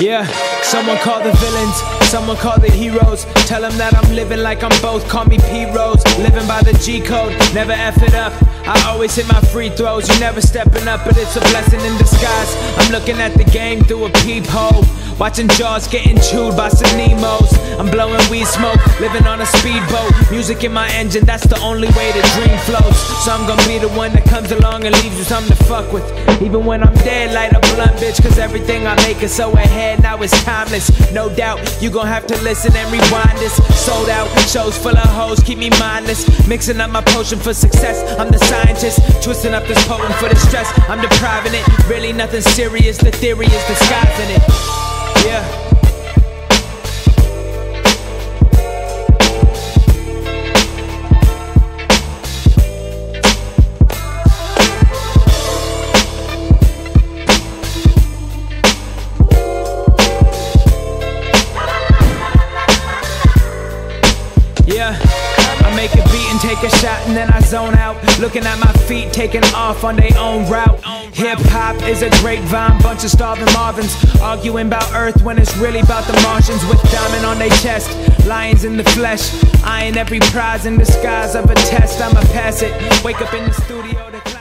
Yeah, someone call the villains, someone call the heroes. Tell them that I'm living like I'm both, call me P Rose. Living by the G code, never F it up. I always hit my free throws, you never stepping up, but it's a blessing in disguise. I'm looking at the game through a peephole. Watching jaws getting chewed by some weed smoke, living on a speedboat. Music in my engine, that's the only way the dream flows. So I'm gonna be the one that comes along and leaves you something to fuck with. Even when I'm dead, light a blunt, bitch, cause everything I make is so ahead, now it's timeless. No doubt, you gon' have to listen and rewind this. Sold out, shows full of hoes, keep me mindless. Mixing up my potion for success, I'm the scientist. Twisting up this potent for the stress, I'm depriving it. Really nothing serious, the theory is disguising it. Yeah. Yeah. I make a beat and take a shot and then I zone out. Looking at my feet, taking off on their own route. Hip hop is a grapevine, bunch of starving Marvins arguing about Earth when it's really about the Martians with diamond on their chest, lions in the flesh. Eyeing every prize in disguise of a test. I'ma pass it. Wake up in the studio. To